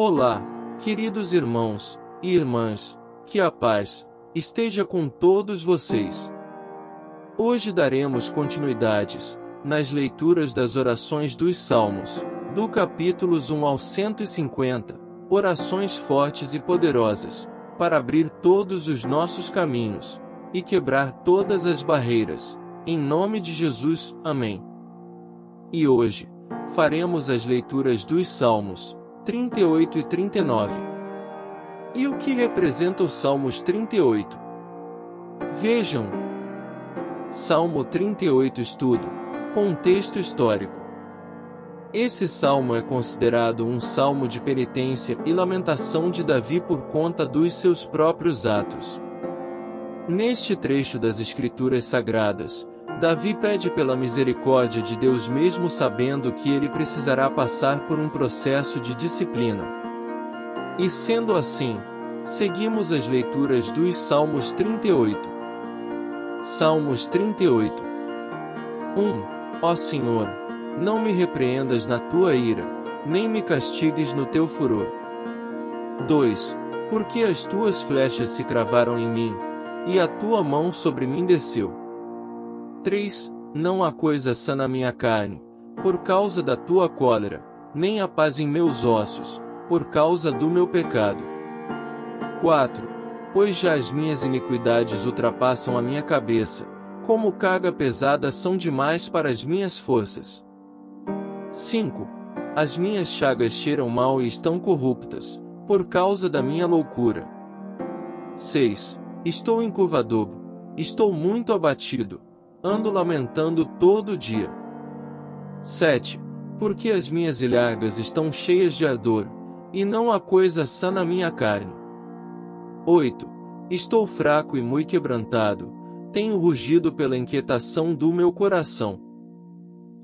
Olá, queridos irmãos e irmãs, que a paz esteja com todos vocês. Hoje daremos continuidades nas leituras das orações dos Salmos, do capítulos 1 ao 150, orações fortes e poderosas, para abrir todos os nossos caminhos e quebrar todas as barreiras. Em nome de Jesus, amém. E hoje, faremos as leituras dos Salmos 38 e 39. E o que representa os Salmos 38? Vejam. Salmo 38 Estudo. Contexto histórico. Esse salmo é considerado um salmo de penitência e lamentação de Davi por conta dos seus próprios atos. Neste trecho das Escrituras Sagradas, Davi pede pela misericórdia de Deus mesmo sabendo que ele precisará passar por um processo de disciplina. E sendo assim, seguimos as leituras dos Salmos 38. Salmos 38 1. Ó Senhor, não me repreendas na tua ira, nem me castigues no teu furor. 2. Porque as tuas flechas se cravaram em mim, e a tua mão sobre mim desceu. 3. Não há coisa sã na minha carne, por causa da tua cólera, nem há paz em meus ossos, por causa do meu pecado. 4. Pois já as minhas iniquidades ultrapassam a minha cabeça, como carga pesada são demais para as minhas forças. 5. As minhas chagas cheiram mal e estão corruptas, por causa da minha loucura. 6. Estou encurvado, estou muito abatido, ando lamentando todo dia. 7. Porque as minhas ilhargas estão cheias de ardor, e não há coisa sã na minha carne. 8. Estou fraco e muito quebrantado, tenho rugido pela inquietação do meu coração.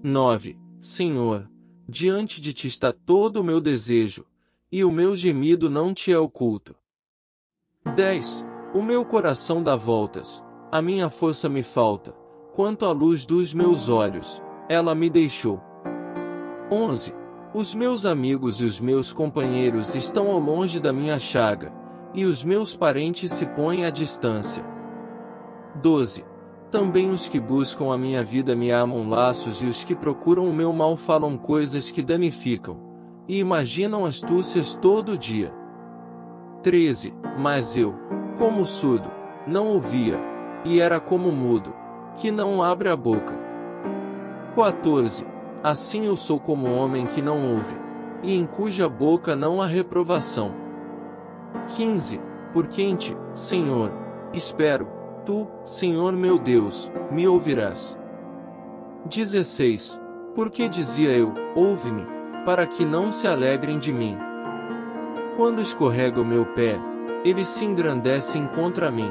9. Senhor, diante de ti está todo o meu desejo, e o meu gemido não te é oculto. 10. O meu coração dá voltas, a minha força me falta, quanto à luz dos meus olhos, ela me deixou. 11. Os meus amigos e os meus companheiros estão ao longe da minha chaga, e os meus parentes se põem à distância. 12. Também os que buscam a minha vida me amam laços e os que procuram o meu mal falam coisas que danificam, e imaginam astúcias todo dia. 13. Mas eu, como surdo, não ouvia, e era como mudo, que não abre a boca. 14. Assim eu sou como homem que não ouve, e em cuja boca não há reprovação. 15. Por quem te, Senhor, espero, Tu, Senhor meu Deus, me ouvirás. 16. Porque dizia eu, ouve-me, para que não se alegrem de mim. Quando escorrega o meu pé, eles se engrandecem contra mim.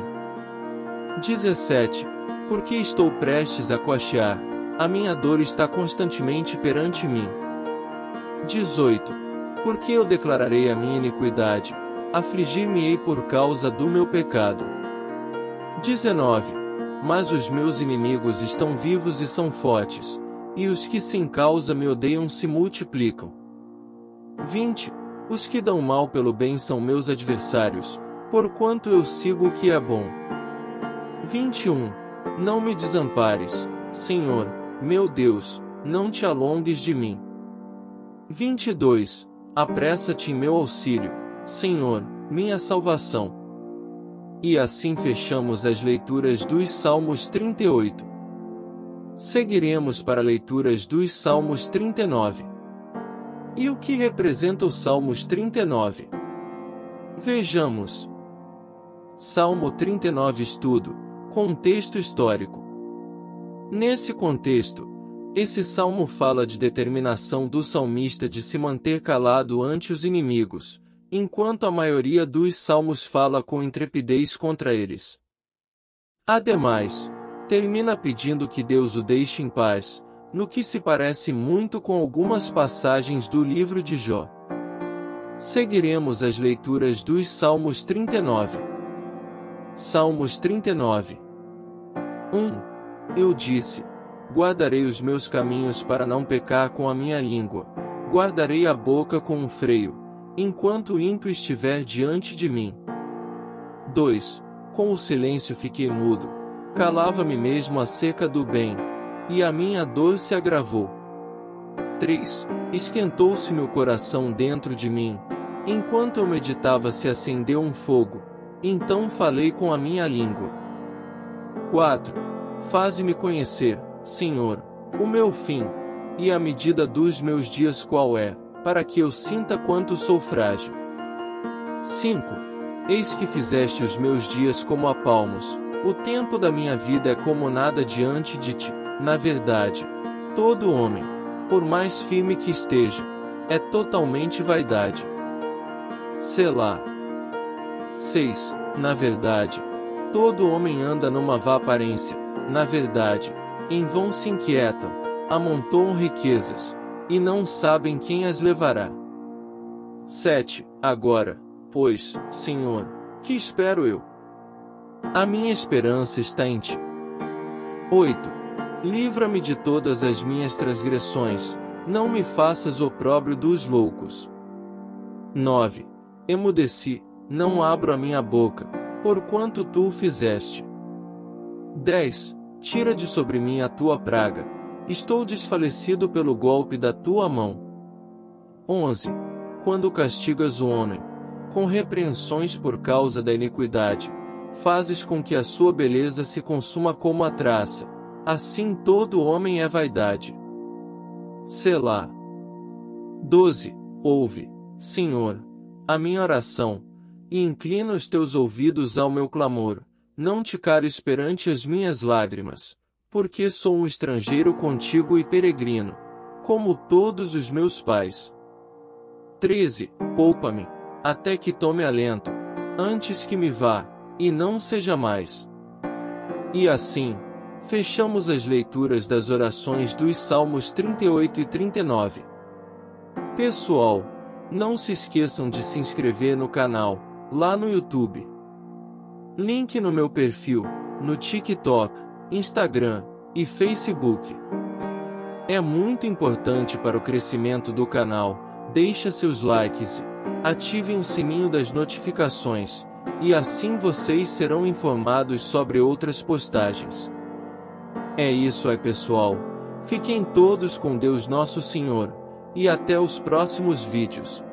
17. Porque estou prestes a cochear, a minha dor está constantemente perante mim. 18. Porque eu declararei a minha iniquidade, afligir-me-ei por causa do meu pecado. 19. Mas os meus inimigos estão vivos e são fortes, e os que sem causa me odeiam se multiplicam. 20. Os que dão mal pelo bem são meus adversários, porquanto eu sigo o que é bom. 21. Não me desampares, Senhor, meu Deus, não te alongues de mim. 22. Apressa-te em meu auxílio, Senhor, minha salvação. E assim fechamos as leituras dos Salmos 38. Seguiremos para leituras dos Salmos 39. E o que representa os Salmos 39? Vejamos. Salmo 39 Estudo Contexto histórico. Nesse contexto, esse salmo fala de determinação do salmista de se manter calado ante os inimigos, enquanto a maioria dos salmos fala com intrepidez contra eles. Ademais, termina pedindo que Deus o deixe em paz, no que se parece muito com algumas passagens do livro de Jó. Seguiremos as leituras dos Salmos 39. Salmos 39 1. Eu disse: Guardarei os meus caminhos para não pecar com a minha língua, guardarei a boca com um freio enquanto o ímpio estiver diante de mim. 2. Com o silêncio fiquei mudo, calava-me mesmo a seca do bem, e a minha dor se agravou. 3. Esquentou-se meu coração dentro de mim, enquanto eu meditava se acendeu um fogo, então falei com a minha língua. 4. Faze-me conhecer, Senhor, o meu fim, e a medida dos meus dias qual é, para que eu sinta quanto sou frágil. 5. Eis que fizeste os meus dias como a palmos, o tempo da minha vida é como nada diante de ti. Na verdade, todo homem, por mais firme que esteja, é totalmente vaidade. Selá. 6. Na verdade, todo homem anda numa vã aparência, na verdade, em vão se inquietam, amontoam riquezas, e não sabem quem as levará. 7. Agora, pois, Senhor, que espero eu? A minha esperança está em ti. 8. Livra-me de todas as minhas transgressões, não me faças opróbrio dos loucos. 9. Emudeci, não abro a minha boca, porquanto tu o fizeste. 10. Tira de sobre mim a tua praga, estou desfalecido pelo golpe da tua mão. 11. Quando castigas o homem, com repreensões por causa da iniquidade, fazes com que a sua beleza se consuma como a traça, assim todo homem é vaidade. Selá. 12. Ouve, Senhor, a minha oração, e inclina os teus ouvidos ao meu clamor, não te cares perante as minhas lágrimas, porque sou um estrangeiro contigo e peregrino, como todos os meus pais. 13. Poupa-me, até que tome alento, antes que me vá, e não seja mais. E assim, fechamos as leituras das orações dos Salmos 38 e 39. Pessoal, não se esqueçam de se inscrever no canal, lá no YouTube. Link no meu perfil, no TikTok, Instagram e Facebook. É muito importante para o crescimento do canal, deixa seus likes, ativem o sininho das notificações, e assim vocês serão informados sobre outras postagens. É isso aí pessoal, fiquem todos com Deus Nosso Senhor e até os próximos vídeos.